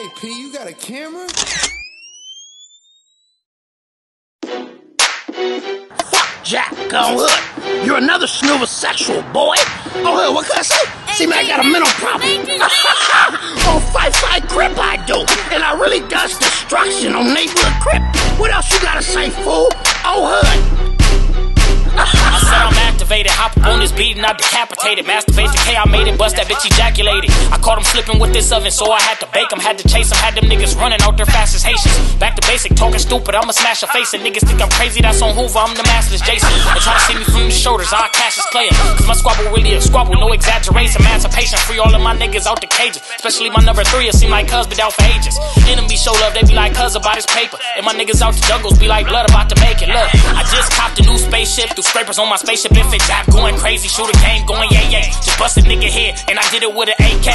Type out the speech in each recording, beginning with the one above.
Hey, P, you got a camera? Fuck Jack, go hood. You're another snoover sexual boy. Oh, hood, what can I say? See, man, I got a mental problem. on fight, fight, Grip, I do. And I really does destruction on neighborhood crip. What else you gotta say, up on this beat and I decapitated. Masturbate the K, I made it, bust that bitch ejaculated. I caught him slipping with this oven, so I had to bake him, had to chase him, had them niggas running out their fastest Haitians. Back to basic, talking stupid, I'ma smash a face. And niggas think I'm crazy, that's on Hoover, I'm the massless Jason. They try to see me from the shoulders, I cash is player. Cause my squabble really a squabble, no exaggeration, emancipation. Free all of my niggas out the cages, especially my number three, it seem like cuz been out for ages. Enemies show love, they be like cuz about his paper. And my niggas out the jungles be like blood about to make it. Look, I just copped a new spaceship through scrapers on my spaceship. If it jab going crazy, shoot a game going yeah yeah. Just bust a nigga head, and I did it with an AK.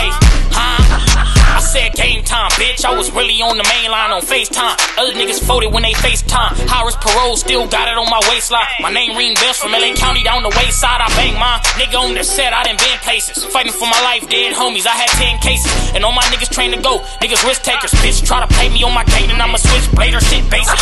Huh? I said game time, bitch. I was really on the main line on FaceTime. Other niggas folded when they FaceTime. Harris Parole still got it on my waistline. My name ring bells from LA County down the wayside. I bang mine. Nigga on the set, I done been places. Fighting for my life, dead homies. I had 10 cases. And all my niggas trained to go. Niggas risk takers. Bitch, try to play me on my gate, and I'ma switch blader shit basic.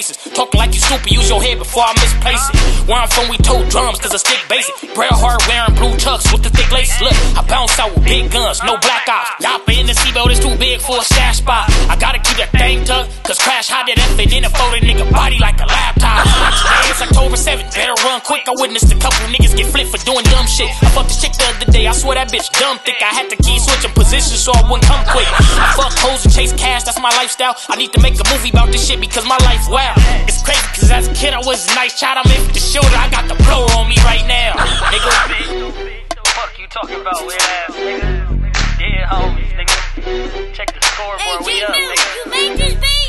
Faces. Talking like you stupid, use your head before I misplace it. Where I'm from, we told drums, cause I stick basic. Bret Hart wearing blue chucks with the thick laces. Look, I bounce out with big guns, no black ops. Y'all in the seatbelt is too big for a stash spot. I gotta keep that thing tucked, cause crash hot that F and then it fold nigga body like a laptop. Today it's October 7th, better run quick. I witnessed a couple niggas get flipped for doing dumb shit. I fucked this chick the other day, I swear that bitch dumb thick. I had to keep switching so I wouldn't come quick. I fuck hoes and chase cash, that's my lifestyle. I need to make a movie about this shit because my life wow. It's crazy cause as a kid I was a nice child. I'm in for the shoulder, I got the blower on me right now. Nigga. Fuck you talking about, weird ass nigga? Yeah, homies, nigga. Check the scoreboard, we up, nigga. You made this beat?